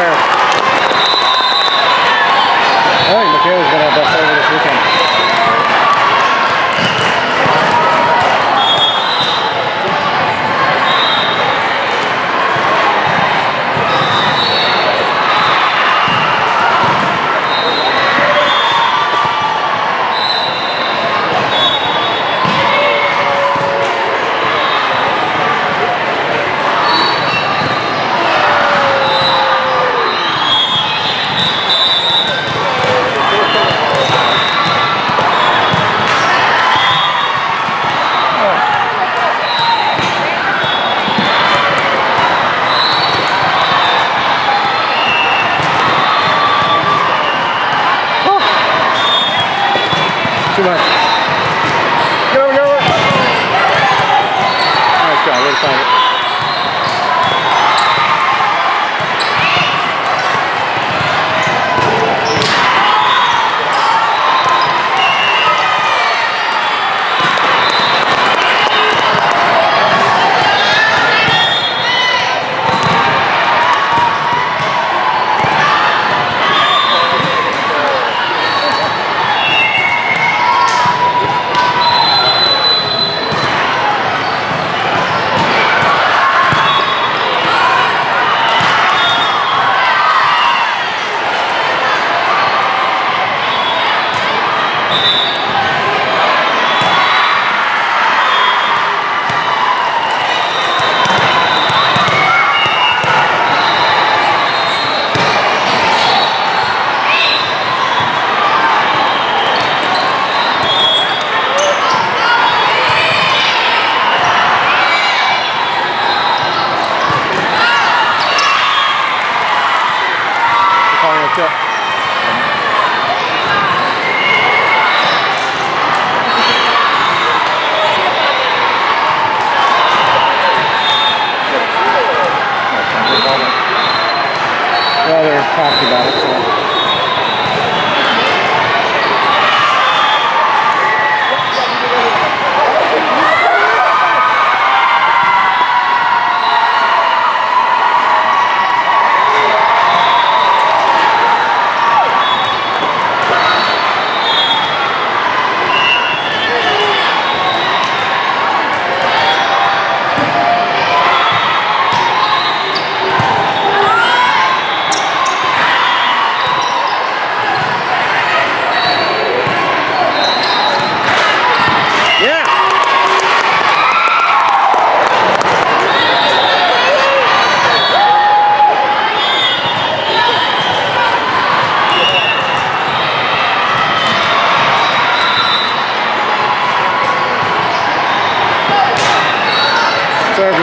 There.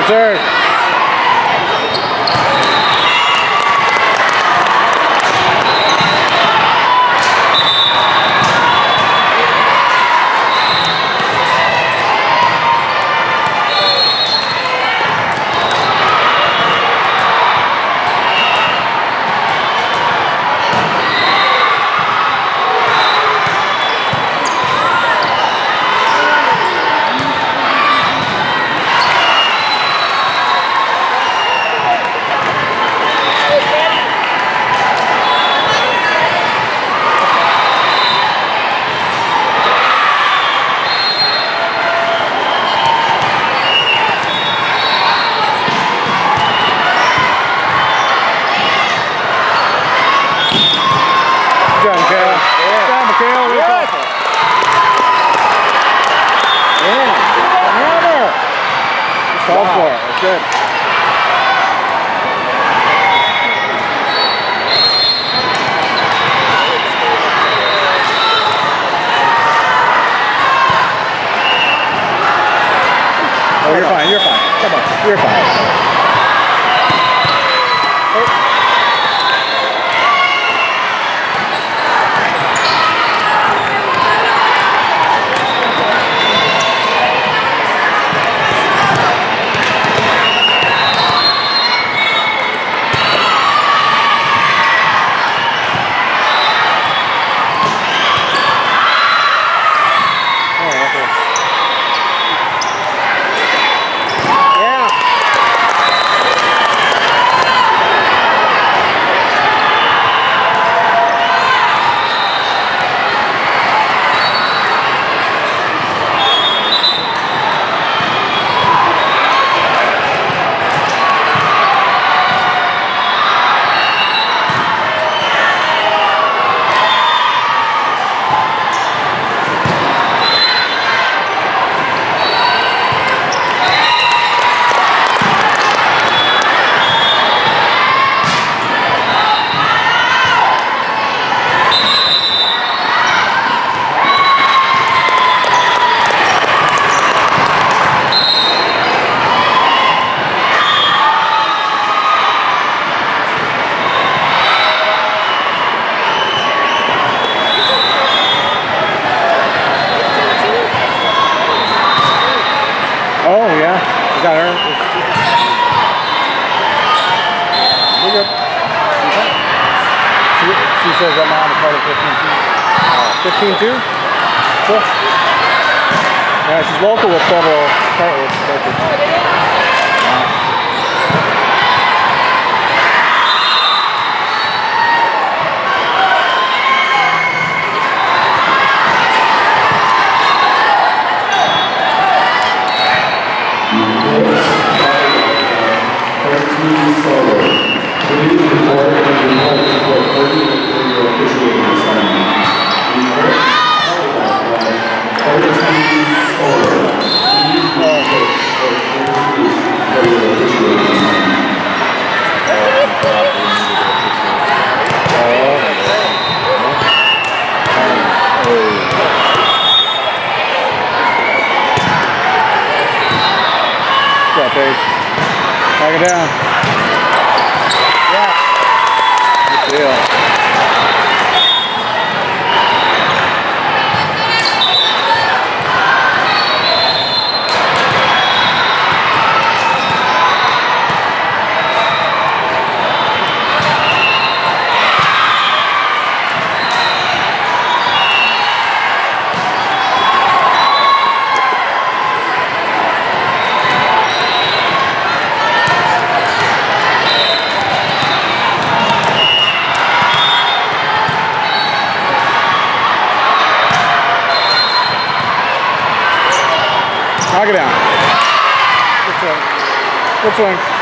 third. Yeah, she's local with federal cartwheels. Yeah. Yeah. Good swing.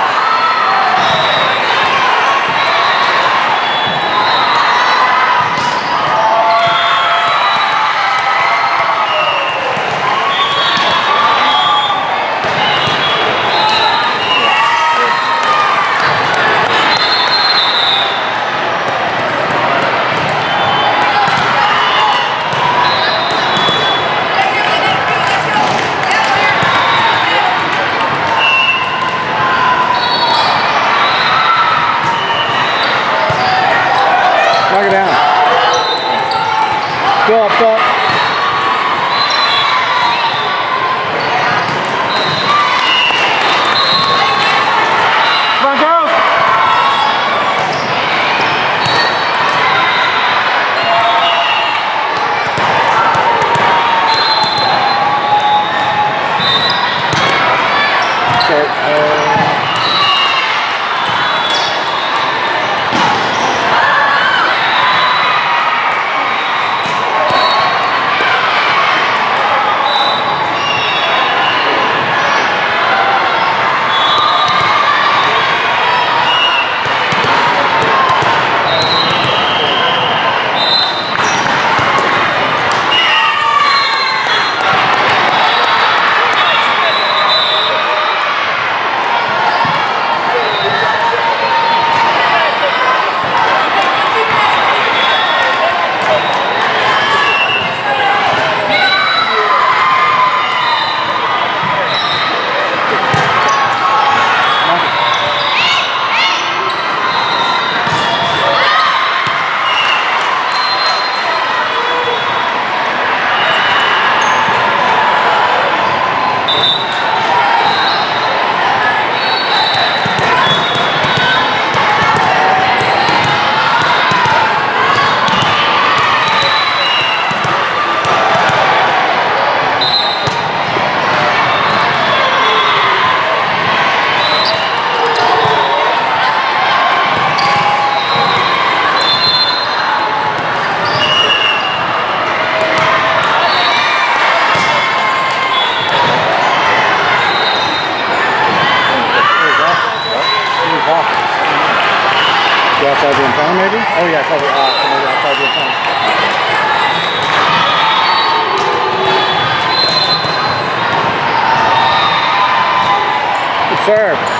Serve.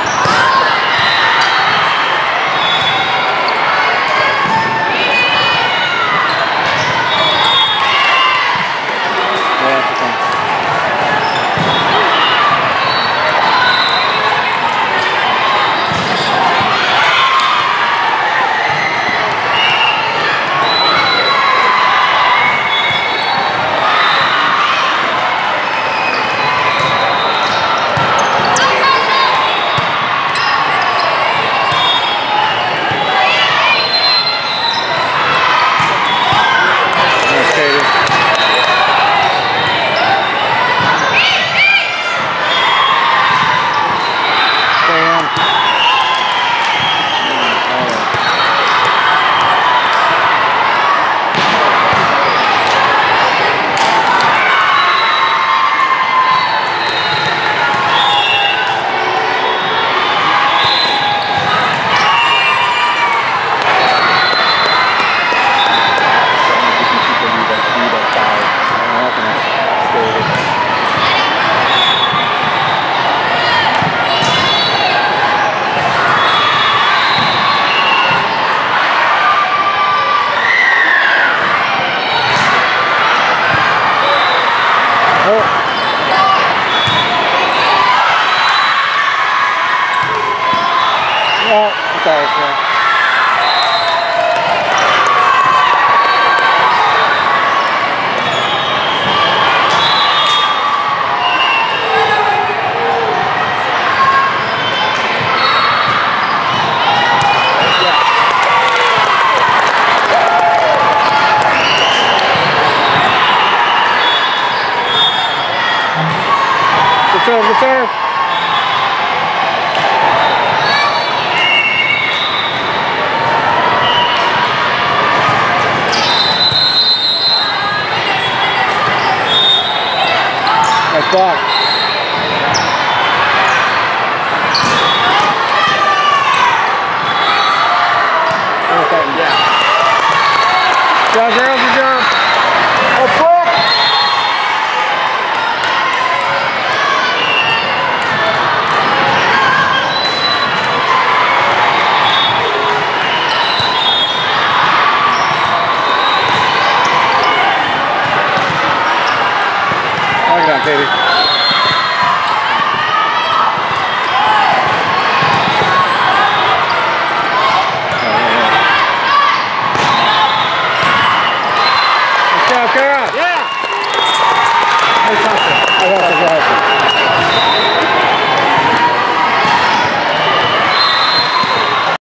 Good serve. Nice.